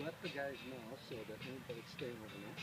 let the guys know so that anybody's staying overnight.